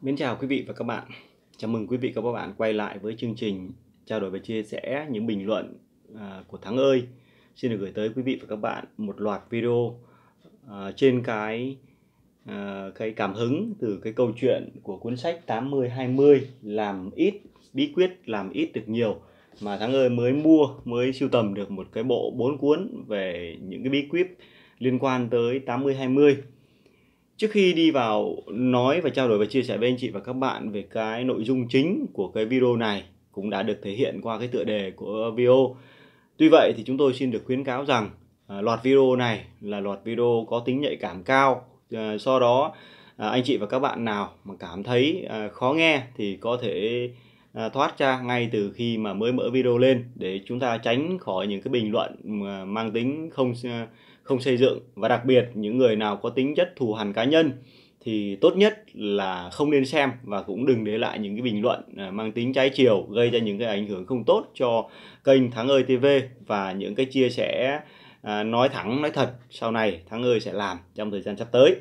Mến chào quý vị và các bạn. Chào mừng quý vị và các bạn quay lại với chương trình trao đổi và chia sẻ những bình luận à, của Thắng ơi. Xin được gửi tới quý vị và các bạn một loạt video à, trên cái à, cái cảm hứng từ cái câu chuyện của cuốn sách 80 20 làm ít, bí quyết làm ít được nhiều, mà Thắng ơi mới mua, mới sưu tầm được một cái bộ bốn cuốn về những cái bí quyết liên quan tới 80 20 Trước khi đi vào nói và trao đổi và chia sẻ với anh chị và các bạn về cái nội dung chính của cái video này cũng đã được thể hiện qua cái tựa đề của video. Tuy vậy thì chúng tôi xin được khuyến cáo rằng à, loạt video này là loạt video có tính nhạy cảm cao. À, do đó à, anh chị và các bạn nào mà cảm thấy à, khó nghe thì có thể à, thoát ra ngay từ khi mà mới mở video lên để chúng ta tránh khỏi những cái bình luận mà mang tính không à, không xây dựng và đặc biệt những người nào có tính chất thù hằn cá nhân thì tốt nhất là không nên xem và cũng đừng để lại những cái bình luận à, mang tính trái chiều gây ra những cái ảnh hưởng không tốt cho kênh Thắng ơi TV và những cái chia sẻ à, nói thẳng nói thật sau này Thắng ơi sẽ làm trong thời gian sắp tới.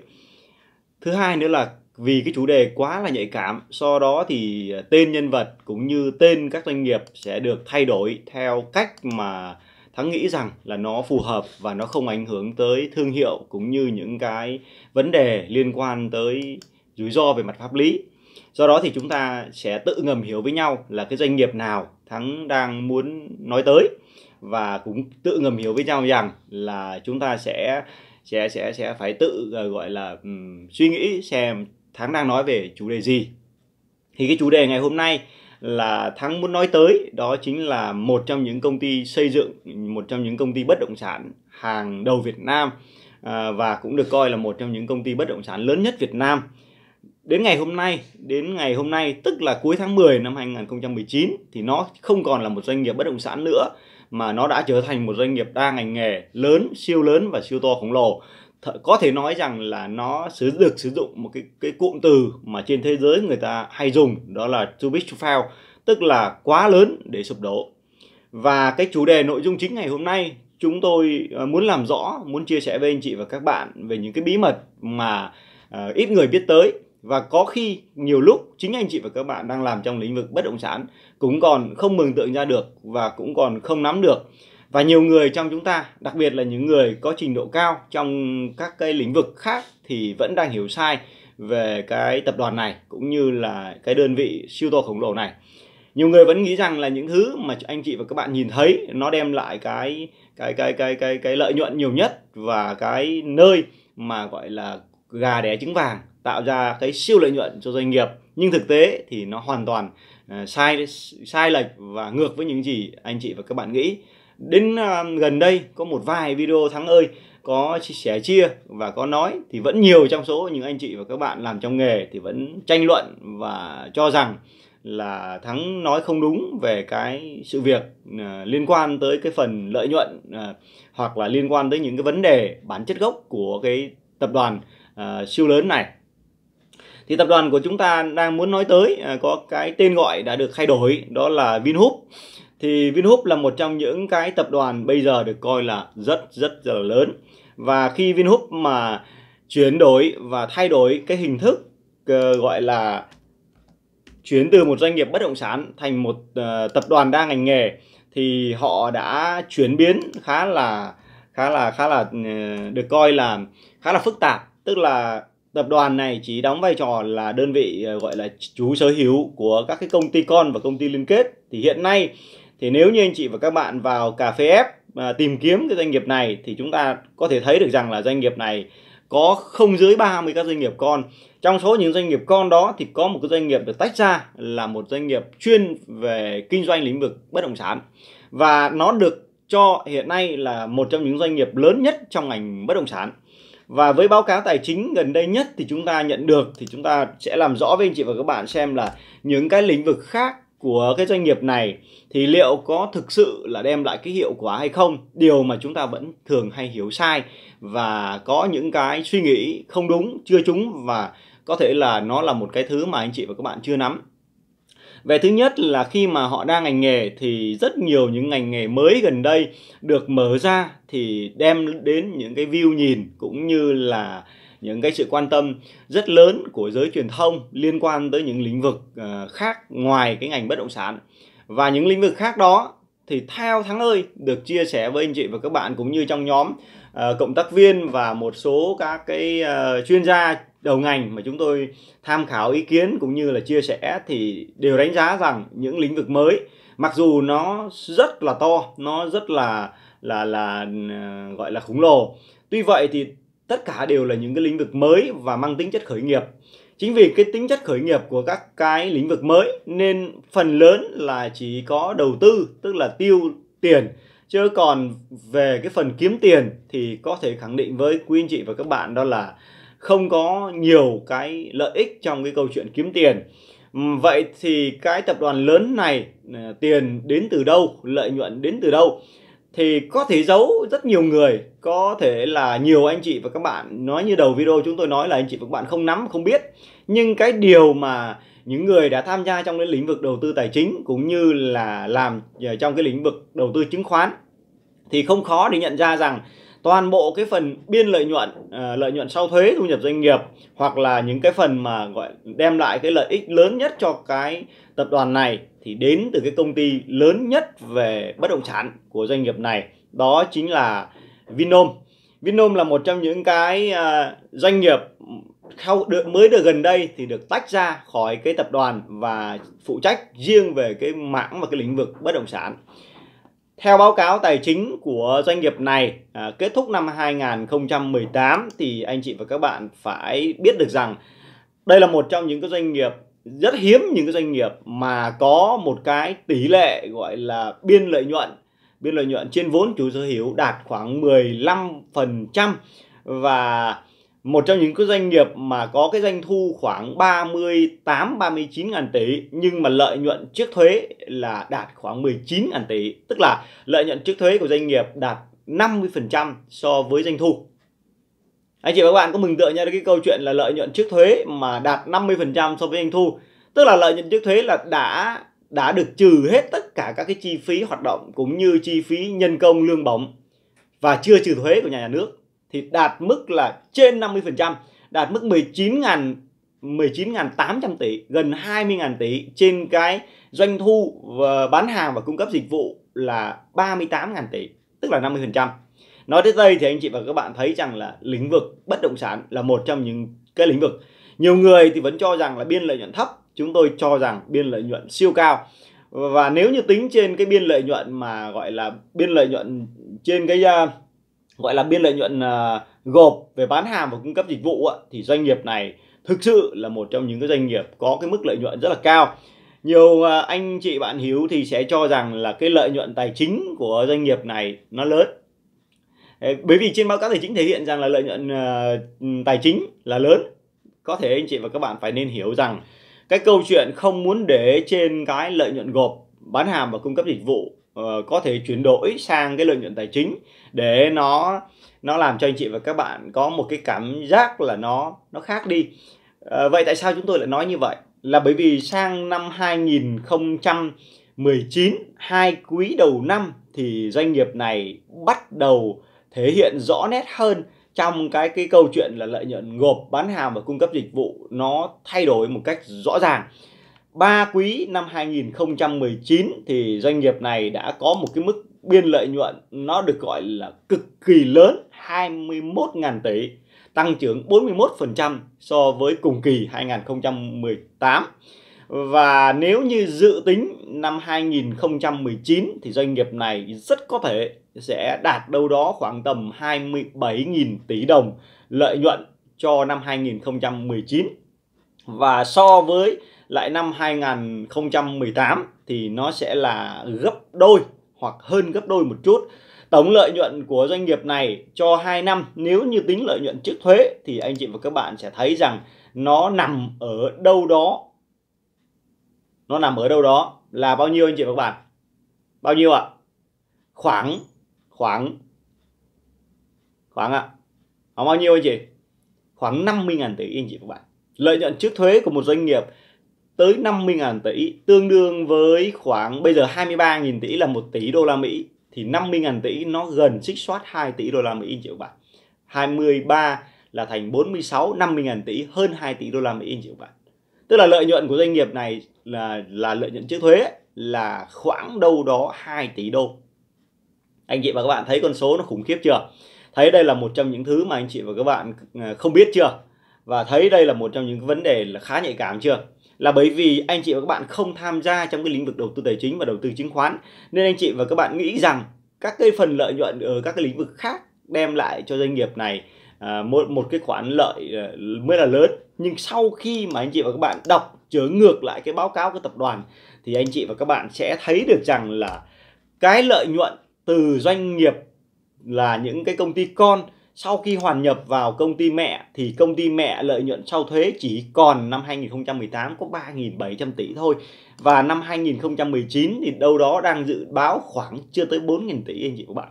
Thứ hai nữa là vì cái chủ đề quá là nhạy cảm, do đó thì tên nhân vật cũng như tên các doanh nghiệp sẽ được thay đổi theo cách mà thắng nghĩ rằng là nó phù hợp và nó không ảnh hưởng tới thương hiệu cũng như những cái vấn đề liên quan tới rủi ro về mặt pháp lý. Do đó thì chúng ta sẽ tự ngầm hiểu với nhau là cái doanh nghiệp nào thắng đang muốn nói tới và cũng tự ngầm hiểu với nhau rằng là chúng ta sẽ sẽ sẽ sẽ phải tự ờ, gọi là um, suy nghĩ xem thắng đang nói về chủ đề gì. Thì cái chủ đề ngày hôm nay là thắng muốn nói tới đó chính là một trong những công ty xây dựng một trong những công ty bất động sản hàng đầu Việt Nam à, và cũng được coi là một trong những công ty bất động sản lớn nhất Việt Nam. Đến ngày hôm nay đến ngày hôm nay tức là cuối tháng 10 năm 2019 thì nó không còn là một doanh nghiệp bất động sản nữa mà nó đã trở thành một doanh nghiệp đa ngành nghề lớn siêu lớn và siêu to khổng lồ có thể nói rằng là nó sử được sử dụng một cái cái cụm từ mà trên thế giới người ta hay dùng đó là too big to fail tức là quá lớn để sụp đổ. Và cái chủ đề nội dung chính ngày hôm nay chúng tôi ờ, muốn làm rõ muốn chia sẻ với anh chị và các bạn về những cái bí mật mà uh, ít người biết tới. Và có khi nhiều lúc chính anh chị và các bạn đang làm trong lĩnh vực bất động sản cũng còn không mường tượng ra được và cũng còn không nắm được và nhiều người trong chúng ta, đặc biệt là những người có trình độ cao trong các cái lĩnh vực khác thì vẫn đang hiểu sai về cái tập đoàn này cũng như là cái đơn vị siêu to khổng lồ này. Nhiều người vẫn nghĩ rằng là những thứ mà anh chị và các bạn nhìn thấy nó đem lại cái cái cái cái cái cái lợi nhuận nhiều nhất và cái nơi mà gọi là gà đẻ trứng vàng, tạo ra cái siêu lợi nhuận cho doanh nghiệp. Nhưng thực tế thì nó hoàn toàn à, sai sai lệch và ngược với những gì anh chị và các bạn nghĩ đến uh, gần đây có một vài video thắng ơi có chia sẻ chia và có nói thì vẫn nhiều trong số những anh chị và các bạn làm trong nghề thì vẫn tranh luận và cho rằng là thắng nói không đúng về cái sự việc uh, liên quan tới cái phần lợi nhuận uh, hoặc là liên quan tới những cái vấn đề bản chất gốc của cái tập đoàn uh, siêu lớn này. Thì tập đoàn của chúng ta đang muốn nói tới uh, có cái tên gọi đã được thay đổi đó là Vinhub thì Vinhub là một trong những cái tập đoàn bây giờ được coi là rất rất rất là lớn. Và khi Vinhub mà chuyển đổi và thay đổi cái hình thức uh, gọi là chuyển từ một doanh nghiệp bất động sản thành một uh, tập đoàn đa ngành nghề thì họ đã chuyển biến khá là khá là khá là uh, được coi là khá là phức tạp. Tức là tập đoàn này chỉ đóng vai trò là đơn vị gọi là chủ sở hữu của các cái công ty con và công ty liên kết. Thì hiện nay thì nếu như anh chị và các bạn vào cà phê ép à, tìm kiếm cái doanh nghiệp này thì chúng ta có thể thấy được rằng là doanh nghiệp này có không dưới 30 các doanh nghiệp con. Trong số những doanh nghiệp con đó thì có một cái doanh nghiệp được tách ra là một doanh nghiệp chuyên về kinh doanh lĩnh vực bất động sản. Và nó được cho hiện nay là một trong những doanh nghiệp lớn nhất trong ngành bất động sản. Và với báo cáo tài chính gần đây nhất thì chúng ta nhận được thì chúng ta sẽ làm rõ với anh chị và các bạn xem là những cái lĩnh vực khác của cái doanh nghiệp này thì liệu có thực sự là đem lại cái hiệu quả hay không? Điều mà chúng ta vẫn thường hay hiểu sai và có những cái suy nghĩ không đúng, chưa trúng và có thể là nó là một cái thứ mà anh chị và các bạn chưa nắm. Về thứ nhất là khi mà họ đang ngành nghề thì rất nhiều những ngành nghề mới gần đây được mở ra thì đem đến những cái view nhìn cũng như là những cái sự quan tâm rất lớn của giới truyền thông liên quan tới những lĩnh vực ờ, khác ngoài cái ngành bất động sản. Và những lĩnh vực khác đó thì theo thắng ơi được chia sẻ với anh chị và các bạn cũng như trong nhóm uh, cộng tác viên và một số các cái uh, chuyên gia đầu ngành mà chúng tôi tham khảo ý kiến cũng như là chia sẻ thì đều đánh giá rằng những lĩnh vực mới mặc dù nó rất là to nó rất là là là uh, gọi là khổng lồ. Tuy vậy thì tất cả đều là những cái lĩnh vực mới và mang tính chất khởi nghiệp. Chính vì cái tính chất khởi nghiệp của các cái lĩnh vực mới, nên phần lớn là chỉ có đầu tư, tức là tiêu tiền. Chứ còn về cái phần kiếm tiền thì có thể khẳng định với quý anh chị và các bạn đó là không có nhiều cái lợi ích trong cái câu chuyện kiếm tiền. Vậy thì cái tập đoàn lớn này à, tiền đến từ đâu, lợi nhuận đến từ đâu? Thì có thể giấu rất nhiều người. Có thể là nhiều anh chị và các bạn. Nói như đầu video chúng tôi nói là anh chị và các bạn không nắm, không biết. Nhưng cái điều mà những người đã tham gia trong cái lĩnh vực đầu tư tài chính cũng như là làm trong cái lĩnh vực đầu tư chứng khoán thì không khó để nhận ra rằng toàn bộ cái phần biên lợi nhuận à, lợi nhuận sau thuế thu nhập doanh nghiệp hoặc là những cái phần mà gọi đem lại cái lợi ích lớn nhất cho cái tập đoàn này thì đến từ cái công ty lớn nhất về bất động sản của doanh nghiệp này. Đó chính là Vinom Vinom là một trong những cái à, doanh nghiệp sau được mới được gần đây thì được tách ra khỏi cái tập đoàn và phụ trách riêng về cái mảng và cái lĩnh vực bất động sản theo báo cáo tài chính của doanh nghiệp này à, kết thúc năm 2018 thì anh chị và các bạn phải biết được rằng đây là một trong những cái doanh nghiệp rất hiếm những cái doanh nghiệp mà có một cái tỷ lệ gọi là biên lợi nhuận biên lợi nhuận trên vốn chủ sở hữu đạt khoảng 15% và một trong những cái doanh nghiệp mà có cái doanh thu khoảng 38 39 ngàn tỷ nhưng mà lợi nhuận trước thuế là đạt khoảng 19 ngàn tỷ. Tức là lợi nhuận trước thuế của doanh nghiệp đạt 50% so với doanh thu. Anh chị và các bạn có mừng tượng nha cái câu chuyện là lợi nhuận trước thuế mà đạt 50% so với doanh thu. Tức là lợi nhuận trước thuế là đã đã được trừ hết tất cả các cái chi phí hoạt động cũng như chi phí nhân công lương bổng và chưa trừ thuế của nhà, nhà nước thì đạt mức là trên 50%, đạt mức 19.000 19.800 tỷ, gần 20.000 tỷ trên cái doanh thu và bán hàng và cung cấp dịch vụ là 38.000 tỷ, tức là 50%. Nói tới đây thì anh chị và các bạn thấy rằng là lĩnh vực bất động sản là một trong những cái lĩnh vực nhiều người thì vẫn cho rằng là biên lợi nhuận thấp, chúng tôi cho rằng biên lợi nhuận siêu cao. Và nếu như tính trên cái biên lợi nhuận mà gọi là biên lợi nhuận trên cái uh, gọi là biên lợi nhuận uh, gộp về bán hàng và cung cấp dịch vụ uh, thì doanh nghiệp này thực sự là một trong những cái doanh nghiệp có cái mức lợi nhuận rất là cao. Nhiều uh, anh chị bạn hiếu thì sẽ cho rằng là cái lợi nhuận tài chính của doanh nghiệp này nó lớn. Bởi vì trên báo cáo tài chính thể hiện rằng là lợi nhuận uh, tài chính là lớn. Có thể anh chị và các bạn phải nên hiểu rằng cái câu chuyện không muốn để trên cái lợi nhuận gộp bán hàng và cung cấp dịch vụ uh, có thể chuyển đổi sang cái lợi nhuận tài chính để nó nó làm cho anh chị và các bạn có một cái cảm giác là nó nó khác đi uh, vậy tại sao chúng tôi lại nói như vậy là bởi vì sang năm 2019 hai quý đầu năm thì doanh nghiệp này bắt đầu thể hiện rõ nét hơn trong cái cái câu chuyện là lợi nhuận gộp bán hàng và cung cấp dịch vụ nó thay đổi một cách rõ ràng. Ba quý năm 2019 thì doanh nghiệp này đã có một cái mức biên lợi nhuận nó được gọi là cực kỳ lớn 21.000 tỷ, tăng trưởng 41% so với cùng kỳ 2018 và nếu như dự tính năm 2019 thì doanh nghiệp này rất có thể sẽ đạt đâu đó khoảng tầm 27.000 tỷ đồng lợi nhuận cho năm 2019 và so với lại năm 2018 thì nó sẽ là gấp đôi hoặc hơn gấp đôi một chút. Tổng lợi nhuận của doanh nghiệp này cho 2 năm, nếu như tính lợi nhuận trước thuế thì anh chị và các bạn sẽ thấy rằng nó nằm ở đâu đó nó nằm ở đâu đó là bao nhiêu anh chị và các bạn bao nhiêu ạ à? khoảng khoảng khoảng ạ à? khoảng bao nhiêu anh chị khoảng 50.000 tỷ anh chị và các bạn lợi nhuận trước thuế của một doanh nghiệp tới 50.000 tỷ, tương đương với khoảng bây giờ 23.000 tỷ là 1 tỷ đô la Mỹ, thì 50.000 tỷ nó gần xích soát 2 tỷ đô la Mỹ anh chị và các bạn 23 là thành 46 50.000 tỷ, hơn 2 tỷ đô la Mỹ anh chị các bạn tức là lợi nhuận của doanh nghiệp này là là lợi nhuận trước thuế là khoảng đâu đó 2 tỷ đô. Anh chị và các bạn thấy con số nó khủng khiếp chưa? Thấy đây là một trong những thứ mà anh chị và các bạn à, không biết chưa? Và thấy đây là một trong những vấn đề là khá nhạy cảm chưa? Là bởi vì anh chị và các bạn không tham gia trong cái lĩnh vực đầu tư tài chính và đầu tư chứng khoán nên anh chị và các bạn nghĩ rằng các cái phần lợi nhuận ở các cái lĩnh vực khác đem lại cho doanh nghiệp này à, một một cái khoản lợi à, mới là lớn. Nhưng sau khi mà anh chị và các bạn đọc trở ngược lại cái báo cáo của tập đoàn thì anh chị và các bạn sẽ thấy được rằng là cái lợi nhuận từ doanh nghiệp là những cái công ty con sau khi hoàn nhập vào công ty mẹ thì công ty mẹ lợi nhuận sau thuế chỉ còn năm 2018 có 3.700 tỷ thôi và năm 2019 thì đâu đó đang dự báo khoảng chưa tới 4.000 tỷ anh chị các bạn.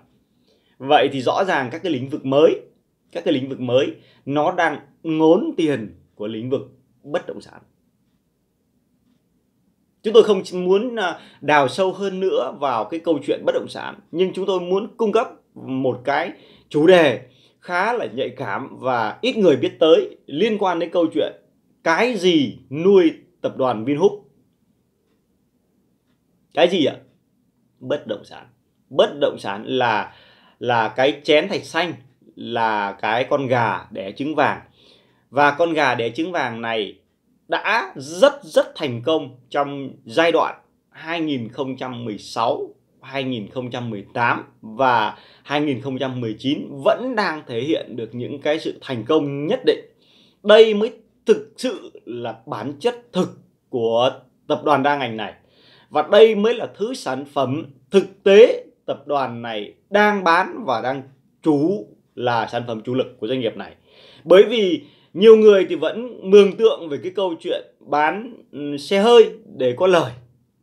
Vậy thì rõ ràng các cái lĩnh vực mới, các cái lĩnh vực mới nó đang ngốn tiền của lĩnh vực bất động sản. Chúng tôi không muốn à, đào sâu hơn nữa vào cái câu chuyện bất động sản nhưng chúng tôi muốn cung cấp một cái chủ đề khá là nhạy cảm và ít người biết tới liên quan đến câu chuyện cái gì nuôi tập đoàn Vinhub. Cái gì ạ? Bất động sản. Bất động sản là là cái chén thạch xanh, là cái con gà đẻ trứng vàng. Và con gà đẻ trứng vàng này đã rất rất thành công trong giai đoạn 2016 2018 và 2019 vẫn đang thể hiện được những cái sự thành công nhất định. Đây mới thực sự là bản chất thực của tập đoàn đa ngành này. Và đây mới là thứ sản phẩm thực tế tập đoàn này đang bán và đang chú là sản phẩm chủ lực của doanh nghiệp này. Bởi vì nhiều người thì vẫn mường tượng về cái câu chuyện bán xe hơi để có lời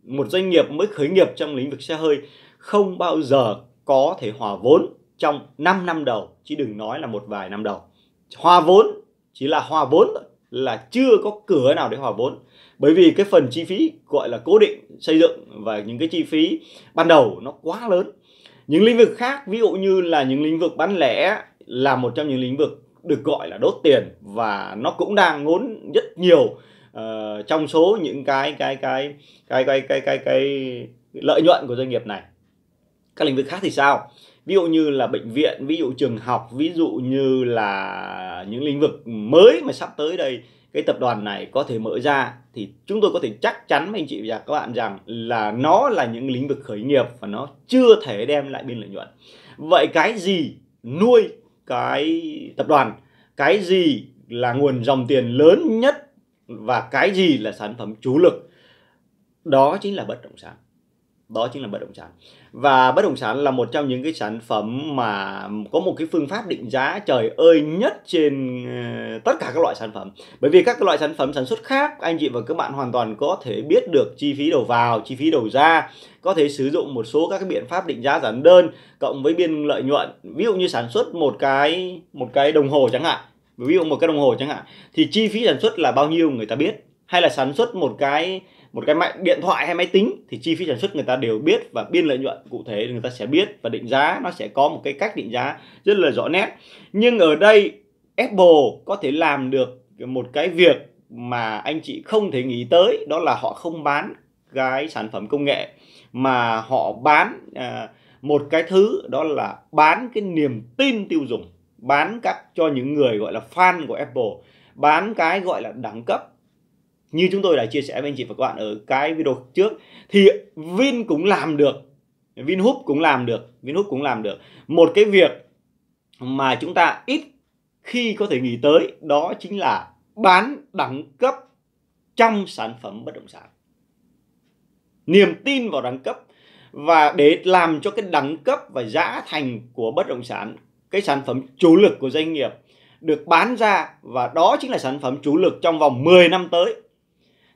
một doanh nghiệp mới khởi nghiệp trong lĩnh vực xe hơi không bao giờ có thể hòa vốn trong 5 năm đầu, chứ đừng nói là một vài năm đầu. Hòa vốn chỉ là hòa vốn là chưa có cửa nào để hòa vốn. Bởi vì cái phần chi phí gọi là cố định xây dựng và những cái chi phí ban đầu nó quá lớn. Những lĩnh vực khác, ví dụ như là những lĩnh vực bán lẻ là một trong những lĩnh vực được gọi là đốt tiền và nó cũng đang ngốn rất nhiều uh, trong số những cái cái cái cái cái cái cái cái lợi nhuận của doanh nghiệp này các lĩnh vực khác thì sao? Ví dụ như là bệnh viện ví dụ trường học ví dụ như là những lĩnh vực mới mà sắp tới đây cái tập đoàn này có thể mở ra thì chúng tôi có thể chắc chắn với anh chị và các bạn rằng là nó là những lĩnh vực khởi nghiệp và nó chưa thể đem lại biên lợi nhuận. Vậy cái gì nuôi cái tập đoàn? Cái gì là nguồn dòng tiền lớn nhất và cái gì là sản phẩm chủ lực, đó chính là bất động sản. Đó chính là bất động sản. Và bất động sản là một trong những cái sản phẩm mà có một cái phương pháp định giá trời ơi nhất trên ờ, tất cả các loại sản phẩm. Bởi vì các loại sản phẩm sản xuất khác, anh chị và các bạn hoàn toàn có thể biết được chi phí đầu vào, chi phí đầu ra, có thể sử dụng một số các cái biện pháp định giá giản đơn, cộng với biên lợi nhuận. Ví dụ như sản xuất một cái một cái đồng hồ chẳng hạn ví dụ một cái đồng hồ chẳng hạn thì chi phí sản xuất là bao nhiêu người ta biết. Hay là sản xuất một cái một cái máy điện thoại hay máy tính thì chi phí sản xuất người ta đều biết và biên lợi nhuận cụ thể người ta sẽ biết và định giá nó sẽ có một cái cách định giá rất là rõ nét. Nhưng ở đây Apple có thể làm được một cái việc mà anh chị không thể nghĩ tới đó là họ không bán cái sản phẩm công nghệ mà họ bán à, một cái thứ đó là bán cái niềm tin tiêu dùng bán các cho những người gọi là fan của Apple, bán cái gọi là đẳng cấp. Như chúng tôi đã chia sẻ với anh chị và các bạn ở cái video trước, thì Vin cũng làm được, Vinhub cũng làm được, Vinhub cũng làm được. Một cái việc mà chúng ta ít khi có thể nghĩ tới đó chính là bán đẳng cấp trong sản phẩm bất động sản. Niềm tin vào đẳng cấp và để làm cho cái đẳng cấp và giá thành của bất động sản cái sản phẩm chủ lực của doanh nghiệp được bán ra và đó chính là sản phẩm chủ lực trong vòng 10 năm tới.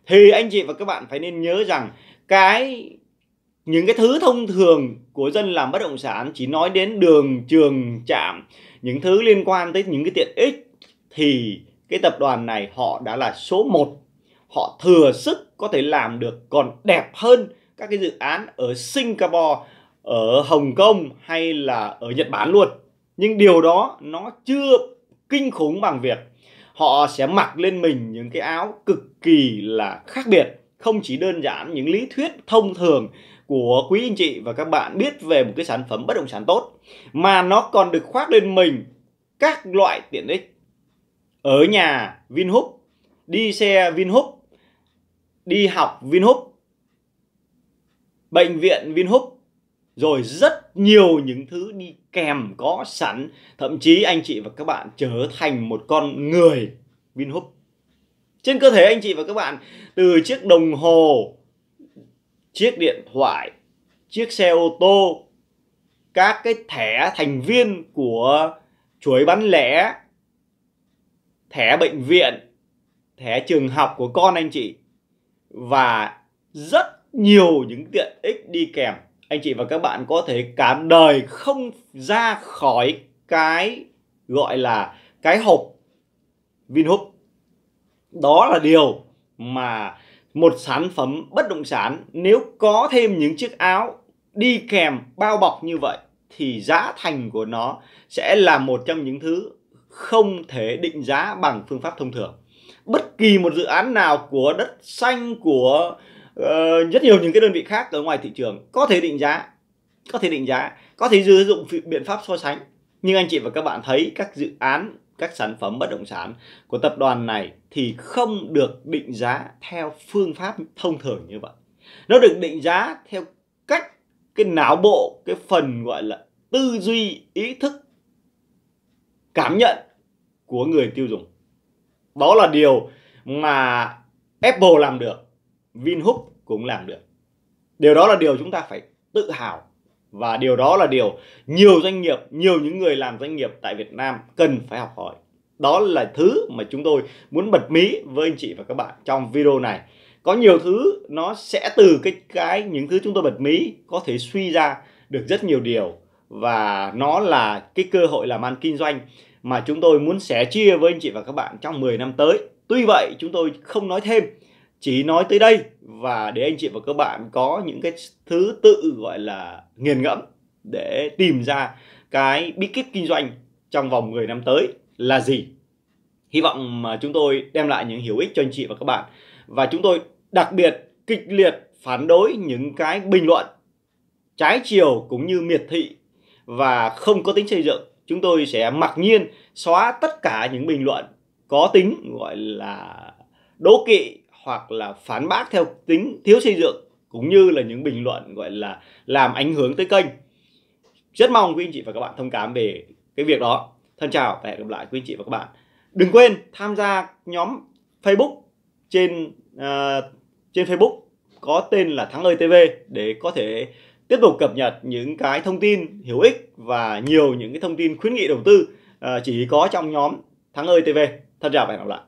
Thì anh chị và các bạn phải nên nhớ rằng cái, những cái thứ thông thường của dân làm bất động sản chỉ nói đến đường, trường, trạm, những thứ liên quan tới những cái tiện ích thì cái tập đoàn này họ đã là số 1 họ thừa sức có thể làm được còn đẹp hơn các cái dự án ở Singapore, ở Hồng Kông hay là ở Nhật Bản luôn nhưng điều đó nó chưa kinh khủng bằng việc họ sẽ mặc lên mình những cái áo cực kỳ là khác biệt, không chỉ đơn giản những lý thuyết thông thường của quý anh chị và các bạn biết về một cái sản phẩm bất động sản tốt, mà nó còn được khoác lên mình các loại tiện ích. Ở nhà Vinhub, đi xe Vinhub, đi học Vinhub, bệnh viện Vinhub rồi rất nhiều những thứ đi kèm có sẵn. Thậm chí anh chị và các bạn trở thành một con người Vinhub. Trên cơ thể anh chị và các bạn, từ chiếc đồng hồ, chiếc điện thoại, chiếc xe ô tô, các cái thẻ thành viên của chuỗi bán lẻ, thẻ bệnh viện, thẻ trường học của con anh chị. Và rất nhiều những tiện ích đi kèm anh chị và các bạn có thể cả đời không ra khỏi cái gọi là cái hộp Vinhub đó là điều mà một sản phẩm bất động sản nếu có thêm những chiếc áo đi kèm, bao bọc như vậy thì giá thành của nó sẽ là một trong những thứ không thể định giá bằng phương pháp thông thường. Bất kỳ một dự án nào của đất xanh, của uh, rất nhiều những cái đơn vị khác ở ngoài thị trường có thể định giá có thể định giá có thể sử dụng biện pháp so sánh. Nhưng anh chị và các bạn thấy các dự án các sản phẩm bất động sản của tập đoàn này thì không được định giá theo phương pháp thông thường như vậy. Nó được định giá theo cách cái não bộ cái phần gọi là tư duy ý thức cảm nhận của người tiêu dùng. Đó là điều mà Apple làm được. Vinhub cũng làm được. Điều đó là điều chúng ta phải tự hào và điều đó là điều nhiều doanh nghiệp nhiều những người làm doanh nghiệp tại Việt Nam cần phải học hỏi. Đó là thứ mà chúng tôi muốn bật mí với anh chị và các bạn trong video này. Có nhiều thứ nó sẽ từ cái cái những thứ chúng tôi bật mí có thể suy ra được rất nhiều điều và nó là cái cơ hội làm ăn kinh doanh mà chúng tôi muốn sẻ chia với anh chị và các bạn trong 10 năm tới. Tuy vậy chúng tôi không nói thêm, chỉ nói tới đây và để anh chị và các bạn có những cái thứ tự gọi là nghiền ngẫm để tìm ra cái bí kíp kinh doanh trong vòng 10 năm tới là gì. Hy vọng mà chúng tôi đem lại những hiểu ích cho anh chị và các bạn. Và chúng tôi đặc biệt kịch liệt phản đối những cái bình luận trái chiều cũng như miệt thị và không có tính xây dựng chúng tôi sẽ mặc nhiên xóa tất cả những bình luận có tính gọi là đố kỵ hoặc là phán bác theo tính thiếu xây dựng cũng như là những bình luận gọi là làm ảnh hưởng tới kênh rất mong quý anh chị và các bạn thông cảm về cái việc đó thân chào và hẹn gặp lại quý anh chị và các bạn đừng quên tham gia nhóm Facebook trên uh, trên Facebook có tên là Thắng ơi TV để có thể tiếp tục cập nhật những cái thông tin hữu ích và nhiều những cái thông tin khuyến nghị đầu tư uh, chỉ có trong nhóm Thắng ơi TV. Thân chào và hẹn gặp lại.